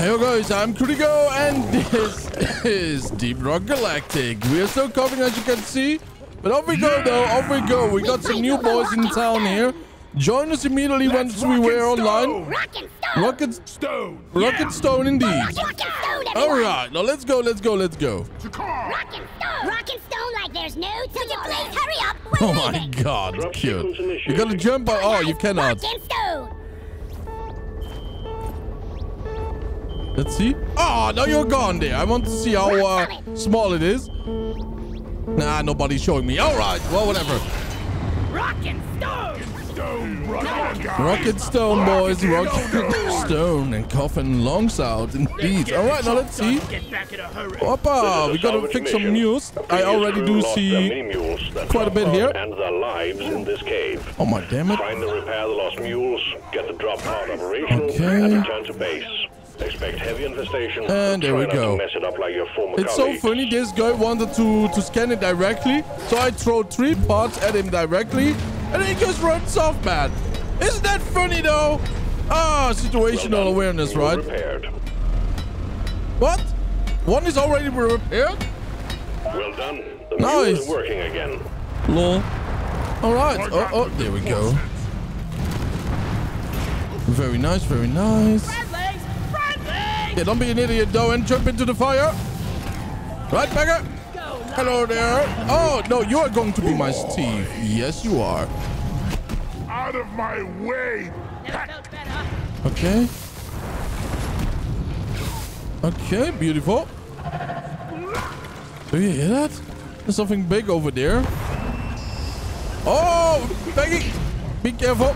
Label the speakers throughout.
Speaker 1: Hey guys, I'm Kurigo and this is Deep Rock Galactic. We are still covering as you can see. But off we go though, off we go. We got some new boys in town here. Join us immediately once we were online. Rock and stone. Rocket Stone indeed. All right, now let's go, let's go, let's go.
Speaker 2: Rock and stone. Rock and stone like there's no tomorrow. Please hurry up. We're
Speaker 1: Oh my god, cute. You gotta jump by Oh, you cannot.
Speaker 2: Rock and stone.
Speaker 1: Let's see. Oh, now you're gone there. I want to see how uh, small it is. Nah, nobody's showing me. All right, well, whatever.
Speaker 2: Rock and stone.
Speaker 1: Rock and stone, boys. Rocket Stone and Coffin Longs out. Indeed. All right, now let's see. Hoppa, we gotta fix some mules. I already do see quite a bit here.
Speaker 3: And their lives in this cave.
Speaker 1: Oh my damn it.
Speaker 3: Find and repair the lost mules, get the drop pod operational,
Speaker 1: Okay.
Speaker 3: and return to base. Expect heavy infestation.
Speaker 1: And there
Speaker 3: Try
Speaker 1: we go.
Speaker 3: Mess it up like your former
Speaker 1: It's so funny. This guy wanted to, to scan it directly. So I throw three pots at him directly. And he just runs off, man. Isn't that funny, though? Ah, situational
Speaker 3: Well
Speaker 1: awareness,
Speaker 3: Mule
Speaker 1: right?
Speaker 3: Repaired.
Speaker 1: What? One is already repaired?
Speaker 3: Well done. The
Speaker 1: Nice.
Speaker 3: is working again.
Speaker 1: Lol. All right. Oh, oh, there we go. Very nice, very nice. Yeah, don't be an idiot, though, and jump into the fire. Right, Becca? Hello there. Oh, no, you are going to be my Steve. Yes, you are.
Speaker 4: Out of my way!
Speaker 1: Okay. Okay, beautiful. Do you hear that? There's something big over there. Oh, Peggy, be careful.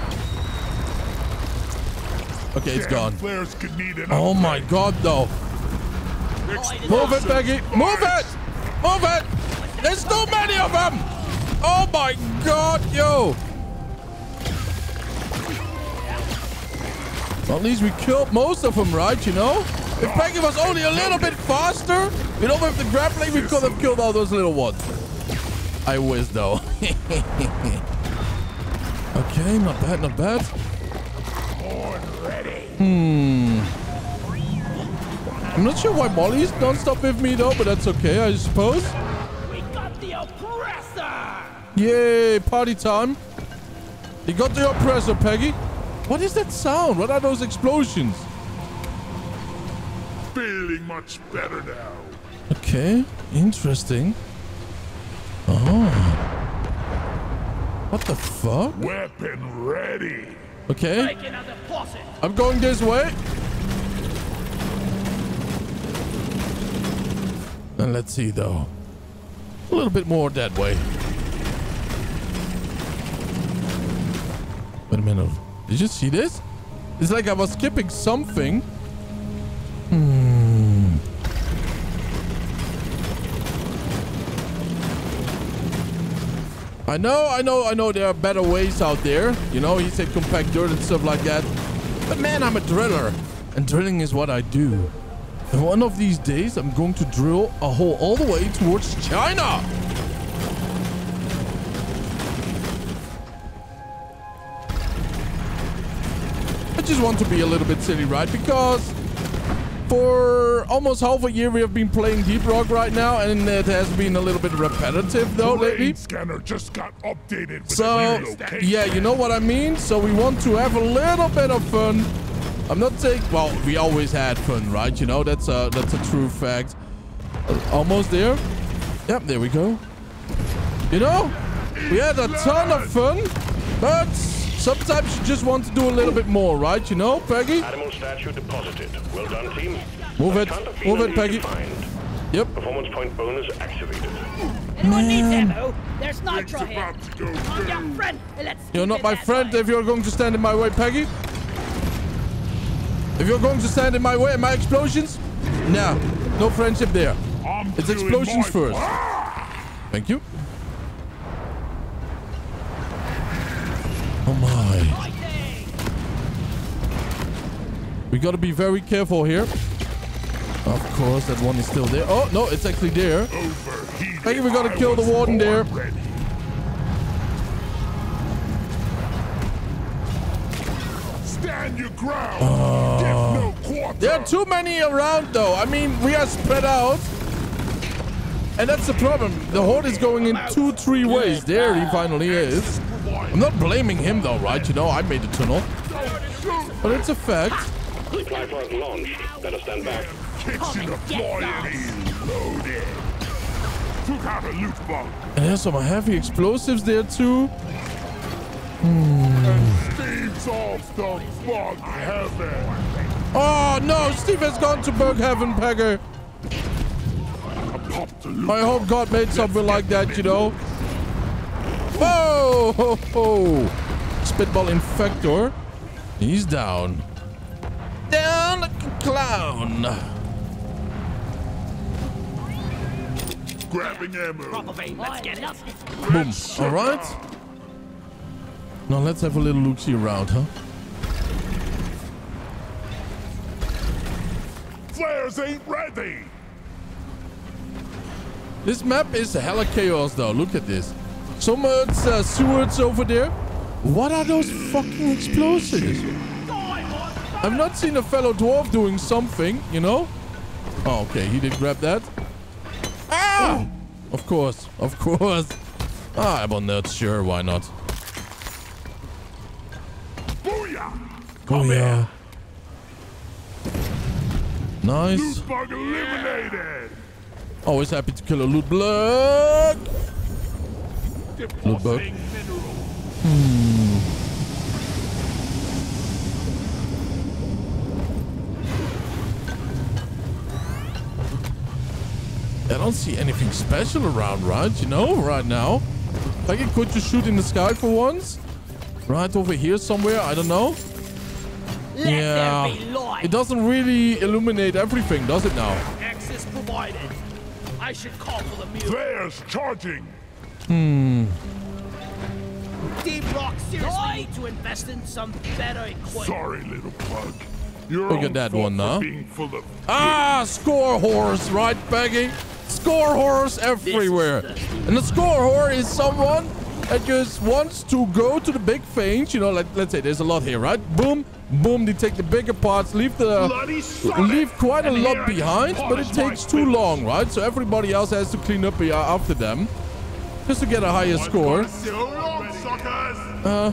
Speaker 1: Okay, it's gone.
Speaker 4: Flares could need an
Speaker 1: Oh my god, though. Move it, Peggy. Move it. Move it. There's too many of them. Oh my god, yo. Well, at least we killed most of them, right? You know? If Peggy was only a little bit faster, you know, with the grappling, we could have killed all those little ones. I wish, though. okay, not bad, not bad. Hmm. I'm not sure why Molly's non-stop with me, though, but that's okay, I suppose.
Speaker 2: We got the oppressor.
Speaker 1: Yay, party time. You got the oppressor, Peggy. What is that sound? What are those explosions?
Speaker 4: feeling much better now.
Speaker 1: Okay, interesting. Oh. What the fuck?
Speaker 4: Weapon ready.
Speaker 1: Okay. I'm going this way. And let's see, though. A little bit more that way. Wait a minute. Did you see this? It's like I was skipping something. Hmm. I know, I know, I know there are better ways out there. You know, he said compact dirt and stuff like that. But man, I'm a driller. And drilling is what I do. And one of these days, I'm going to drill a hole all the way towards China. I just want to be a little bit silly, right? Because for almost half a year we have been playing Deep Rock right now, and it has been a little bit repetitive though lately.
Speaker 4: Terrain scanner just got updated with
Speaker 1: So,
Speaker 4: a new location.
Speaker 1: yeah, you know what I mean? So we want to have a little bit of fun. I'm not saying, well, we always had fun, right? You know, that's a, that's a true fact. Uh, almost there. Yep, there we go. You know, we had a ton of fun, but sometimes you just want to do a little bit more, right? You know, Peggy?
Speaker 3: Animal statue deposited. Well done, team.
Speaker 1: Move it. Move it, Peggy.
Speaker 3: defined.
Speaker 1: Yep.
Speaker 3: Performance point bonus activated.
Speaker 2: Anyone needs
Speaker 1: Man.
Speaker 2: ammo? There's
Speaker 4: It's
Speaker 2: nitra here.
Speaker 4: about to
Speaker 2: your friend. Let's
Speaker 1: You're not my friend
Speaker 2: way.
Speaker 1: if you're going to stand in my way, Peggy. If you're going to stand in my way my explosions, no, no friendship there.
Speaker 4: I'm
Speaker 1: It's explosions first. Thank you. Oh my. We gotta be very careful here. Of course, that one is still there. Oh, no, it's actually there.
Speaker 4: Overheated.
Speaker 1: think we gotta
Speaker 4: I
Speaker 1: kill the warden there.
Speaker 4: ready. Stand your ground. Ah. Give no.
Speaker 1: There are too many around, though. I mean, we are spread out. And that's the problem. The horde is going in two, three ways. There he finally is. I'm not blaming him, though, right? You know, I made the tunnel. But it's a fact.
Speaker 3: Supply pod launched. Better stand back.
Speaker 4: Kitchen deployed. Loaded. Took out a loot bug.
Speaker 1: And there's some heavy explosives there, too.
Speaker 4: And Steve's off the bug heaven.
Speaker 1: Oh, no. Steve has gone to Bug Heaven, Pegger.
Speaker 4: I popped the loot
Speaker 1: I hope God made something like that, you know. Whoa! Ho, ho. Spitball Infector. He's down. Down like a clown.
Speaker 4: Grabbing ammo.
Speaker 2: Let's get it.
Speaker 1: Boom. All right. Now let's have a little look-see around, huh?
Speaker 4: Flares ain't ready.
Speaker 1: This map is hella chaos, though. Look at this. So much uh, sewers over there. What are those fucking explosives? I've not seen a fellow dwarf doing something, you know? Oh, okay. He did grab that. Ah! Of course. Of course. Ah, I'm on that. Sure, why not?
Speaker 4: Booyah.
Speaker 1: Oh, yeah. Nice.
Speaker 4: Loot bug eliminated.
Speaker 1: Always happy to kill a loot blood. Loot bug.
Speaker 4: Depositing.
Speaker 1: I don't see anything special around, right? You know, right now. Like it could just shoot in the sky for once. Right over here somewhere, I don't know.
Speaker 5: Let
Speaker 1: yeah.
Speaker 5: there be light.
Speaker 1: It doesn't really illuminate everything, does it now?
Speaker 5: Access provided. I should call for the mule.
Speaker 4: Flares charging.
Speaker 5: Deep Rock seriously need to invest in some better equipment.
Speaker 4: Sorry, little bug. Your
Speaker 1: Look at that one,
Speaker 4: for
Speaker 1: huh?
Speaker 4: Full of
Speaker 1: Ah, score horse, right, Peggy? Score horse everywhere.
Speaker 5: thirsty.
Speaker 1: And the score horse is someone that just wants to go to the big things. You know, like let's say there's a lot here, right? Boom, boom. They take the bigger parts, leave the leave quite a
Speaker 4: And here
Speaker 1: lot behind, but it takes too long, right? So everybody else has to clean up after them, just to get a higher score. Uh,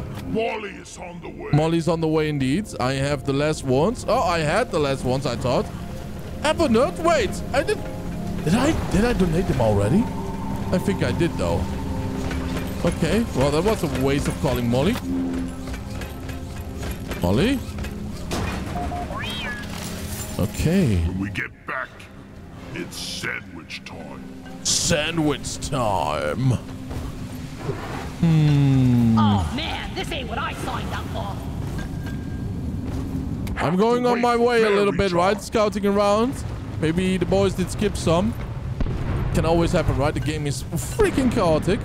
Speaker 4: on the way.
Speaker 1: Molly's on the way indeed. I have the last ones. Oh, I had the last ones, I thought. Apple nut? Wait, I did. Did I? Did I donate them already? I think I did though. Okay, well that was a waste of calling Molly. Molly? Okay.
Speaker 4: When we get back, it's sandwich time.
Speaker 1: Sandwich time. Hmm.
Speaker 2: Oh man, this ain't what I signed up for.
Speaker 1: I'm going on my way a little bit, right? Scouting around. Maybe the boys did skip some. Can always happen, right? The game is freaking chaotic.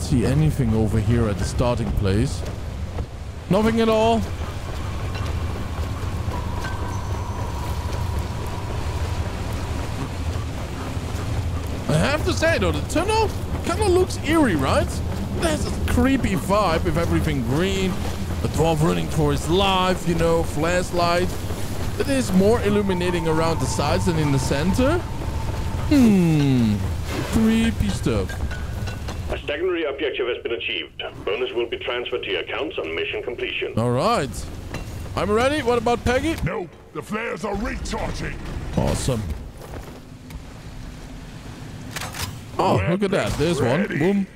Speaker 1: Don't see anything over here at the starting place. Nothing at all. I have to say though, the tunnel kind of looks eerie, right? There's a creepy vibe with everything green, a dwarf running for his life, you know, flashlight. It is more illuminating around the sides than in the center. Hmm, creepy stuff.
Speaker 3: A secondary objective has been achieved. Bonus will be transferred to your accounts on mission completion.
Speaker 1: All right, I'm ready. What about Peggy?
Speaker 4: No, the flares are recharging.
Speaker 1: Awesome. Oh, look at that. There's one. Boom.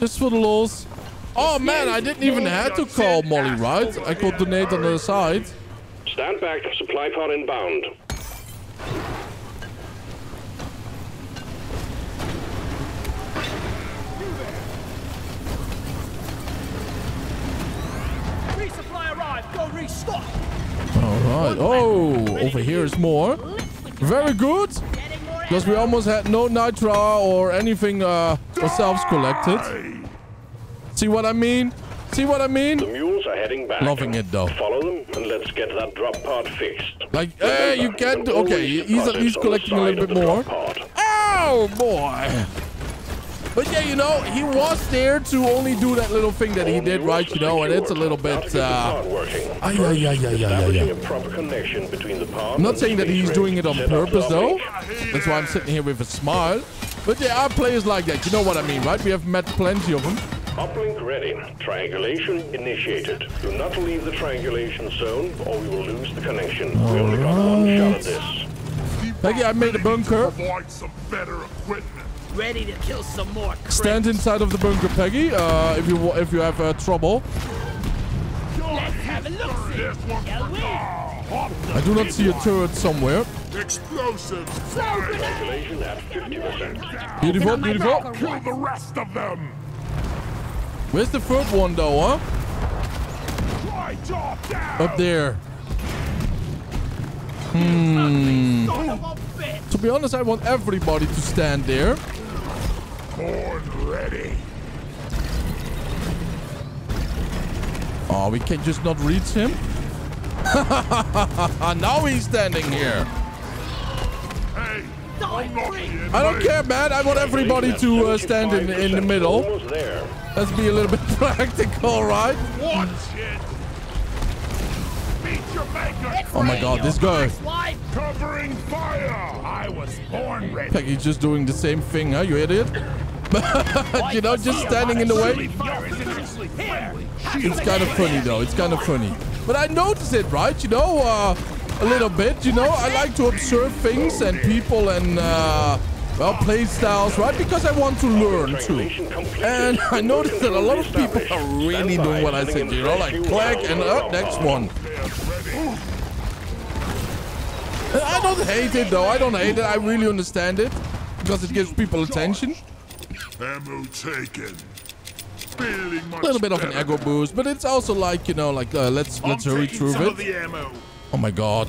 Speaker 1: Just for the lulz. Oh man, I didn't even have to call Molly, right? I could donate on the side.
Speaker 3: Stand back. Supply pod inbound.
Speaker 1: Oh, over here is more. Very good. Because we almost had no nitra or anything uh, ourselves collected. See what I mean? See what I mean?
Speaker 3: The mules are heading back.
Speaker 1: Loving it, though.
Speaker 3: Follow them and let's get that drop part fixed.
Speaker 1: Like, hey, you can't. Okay, he's, he's collecting a little bit more. Oh, boy. But yeah, you know, he was there to only do that little thing that he did, right? You know, and it's a little bit... Uh, ay, ay, ay, ay, ay, ay. I'm not saying that he's doing it on purpose, though. That's why I'm sitting here with a smile. But there are players like that. You know what I mean, right? We have met plenty of them.
Speaker 3: Uplink ready. Triangulation initiated. Do not leave the triangulation zone or we will lose the connection.
Speaker 1: All
Speaker 3: we only got one shot at this.
Speaker 1: Peggy, I made a bunker.
Speaker 4: Provide some better equipment.
Speaker 5: Ready to kill some more
Speaker 1: Stand inside of the bunker, Peggy, uh, if you if you have uh, trouble.
Speaker 5: Let's have a look.
Speaker 4: This
Speaker 5: Shall we?
Speaker 1: I do not see a turret somewhere.
Speaker 4: Explosives. Fire.
Speaker 3: Triangulation at 50%.
Speaker 1: Beautiful, beautiful.
Speaker 4: Kill the rest of them.
Speaker 1: Where's the third one, though, huh?
Speaker 4: Right off down.
Speaker 1: Up there. Hmm.
Speaker 5: Son of a bitch.
Speaker 1: To be honest, I want everybody to stand there.
Speaker 4: Born ready.
Speaker 1: Oh, we can just not reach him. now he's standing here.
Speaker 4: Hey, I'm not
Speaker 1: I don't care, man. I want everybody to uh, stand in, in the middle. Let's be a little bit practical, right?
Speaker 4: Watch it. Meet your maker.
Speaker 1: Oh my god, this guy.
Speaker 5: Wife.
Speaker 4: Covering fire. I was born ready.
Speaker 1: Peggy's just doing the same thing, huh? You idiot? you know, just standing in the way. It's kind of funny, though. It's kind of funny. But I notice it, right? You know, uh, a little bit. You know, I like to observe things and people and, uh, well, play styles, right? Because I want to learn, too. And I noticed that a lot of people are really doing what I said, you know, like clack and up, next one. I don't hate it, though. I don't hate it. I really understand it. Because it gives people attention.
Speaker 4: Ammo taken.
Speaker 1: A little bit of an ego boost, but it's also like, you know, like, uh, let's let's hurry
Speaker 4: taking
Speaker 1: through it.
Speaker 4: the ammo.
Speaker 1: Oh my god.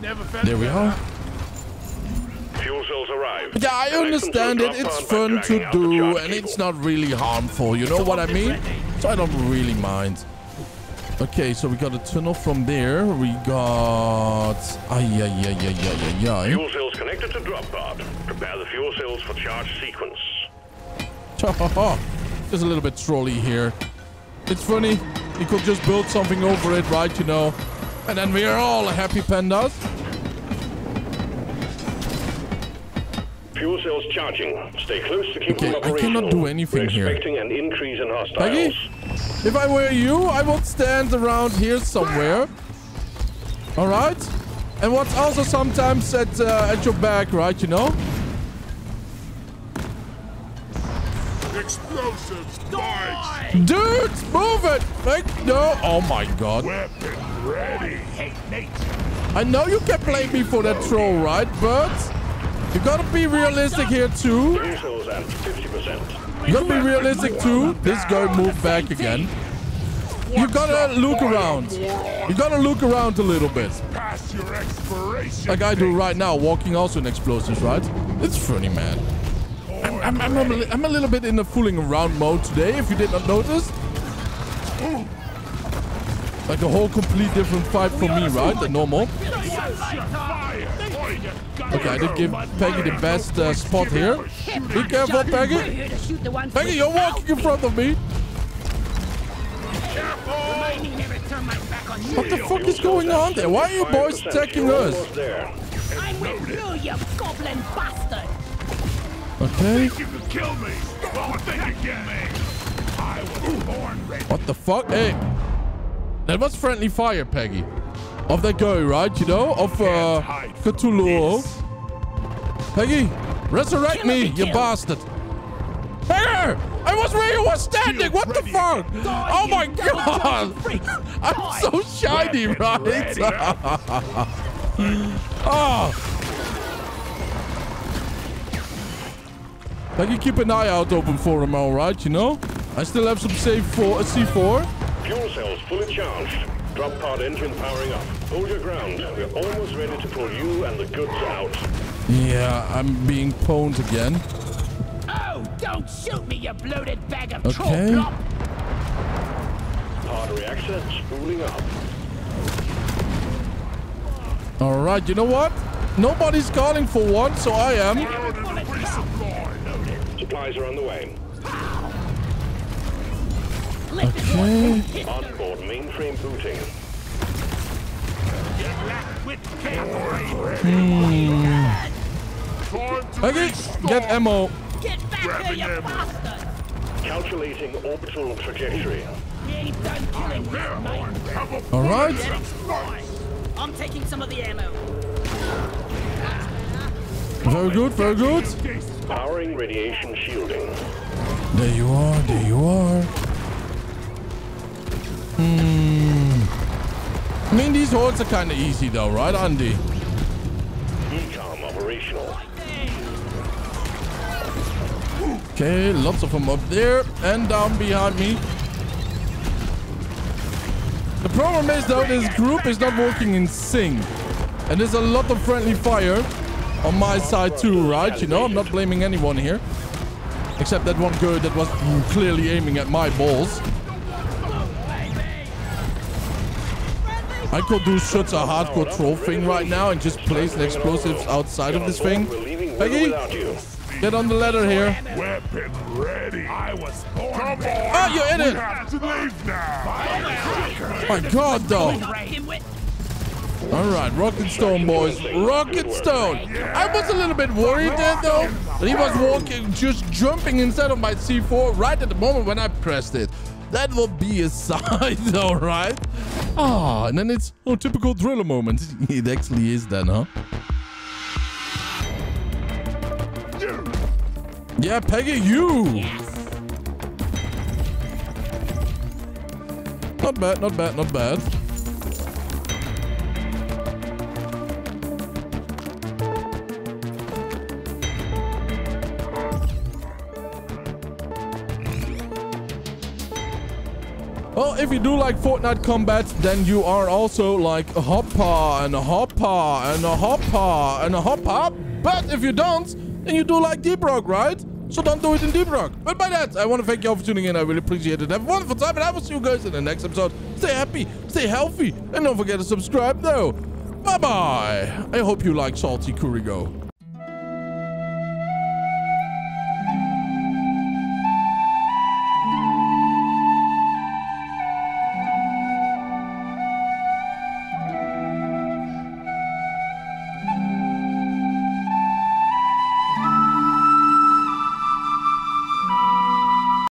Speaker 4: Never felt
Speaker 1: There we
Speaker 4: better.
Speaker 1: are.
Speaker 3: Fuel cells arrive.
Speaker 1: Yeah, I understand it. It's fun to do, and it's not really harmful. You know what I mean? So I don't really mind. Okay, so we got a tunnel from there. We got... Ay, ay, ay, ay, ay, ay, ay.
Speaker 3: Fuel cells connected to drop pod. Prepare the fuel cells for charge sequence.
Speaker 1: There's a little bit trolly here. It's funny. You could just build something over it, right? You know. And then we are all happy pandas.
Speaker 3: Fuel cells charging. Stay close to keep
Speaker 1: Okay,
Speaker 3: them
Speaker 1: I cannot do anything
Speaker 3: We're
Speaker 1: here.
Speaker 3: expecting an increase in hostiles.
Speaker 1: Peggy? If I were you, I would stand around here somewhere. All right? And what's also sometimes at uh, at your back, right? You know?
Speaker 4: Explosives. Spikes.
Speaker 1: Dude, move it! Like, no. Oh my god.
Speaker 4: Weapon ready. Hate nature.
Speaker 1: I know you can blame me for that troll, right? But you gotta be realistic here too.
Speaker 3: Fuel cells at 50%.
Speaker 1: You gotta be realistic too. This guy moved back again. You gotta look around. You gotta look around a little bit. Like I do right now, walking also in explosives, right? It's funny, man. I'm, I'm, I'm, a, I'm a little bit in a fooling around mode today, if you did not notice. Like a whole complete different vibe from me, right? Than normal. Okay, I did give Peggy the best uh, spot here. Be careful, Peggy. Peggy, you're walking in front of me. What the fuck is going on there? Why are you boys attacking us?
Speaker 2: I'm with you, you.
Speaker 1: Okay. What the fuck? Hey. That was friendly fire, Peggy. Of that guy, right? You know? Of uh, Cthulhu. Peggy, resurrect me, you bastard. Hey! I was where you were standing. What the fuck? Oh my god! I'm so shiny, right? oh. Peggy, keep an eye out open for him, all right? You know? I still have some safe for a C4.
Speaker 3: Fuel cells fully charged. Drop pod engine powering up. Hold your ground. We're almost ready to pull you and the goods out.
Speaker 1: Yeah, I'm being pwned again.
Speaker 2: Oh, don't shoot me, you bloated bag of
Speaker 1: Okay.
Speaker 2: troll plop.
Speaker 3: Pod reactor spooling up.
Speaker 1: All right, you know what? Nobody's calling for one, so I am.
Speaker 3: Supplies are on the way.
Speaker 1: Okay.
Speaker 3: Onboard mainframe booting. Hmm.
Speaker 1: Okay, get ammo.
Speaker 5: Get back here, you bastard!
Speaker 3: Calculating orbital trajectory.
Speaker 5: You ain't done killing yet, mate.
Speaker 1: All right.
Speaker 5: I'm taking some of the ammo.
Speaker 1: Very good, very good.
Speaker 3: Powering radiation shielding.
Speaker 1: There you are, there you are. These hordes are kind of easy though, right, Andy?
Speaker 3: Ecom operational.
Speaker 1: Okay, lots of them up there and down behind me. The problem is though, this group is not working in sync. And there's a lot of friendly fire on my side too, right? You know, I'm not blaming anyone here. Except that one girl that was clearly aiming at my balls. I could do such a hardcore troll thing right now and just place the explosives outside of this thing.
Speaker 3: We're leaving with or
Speaker 1: Peggy? Get on the ladder here.
Speaker 4: Weapon ready. I was born Come on.
Speaker 1: Ah, you're in
Speaker 4: we
Speaker 1: it.
Speaker 4: have to leave now.
Speaker 1: My god, though.
Speaker 5: Dimwit.
Speaker 1: All right, Rock and stone, boys. Rock and stone. I was a little bit worried there, though. That he was walking, just jumping inside of my C4 right at the moment when I pressed it. That will be a sign, though, right? Ah, and then it's, oh, typical thriller moment. it actually is then, huh? Yeah, Peggy, you. Not bad, not bad, not bad. Well, if you do like Fortnite combat, then you are also like a hopper and a hopper and a hopper and a hopper. But if you don't, then you do like Deep Rock, right? So don't do it in Deep Rock. But by that, I want to thank you all for tuning in. I really appreciate it. Have a wonderful time, and I will see you guys in the next episode. Stay happy, stay healthy, and don't forget to subscribe, though. Bye-bye. I hope you like Salty Kurigo.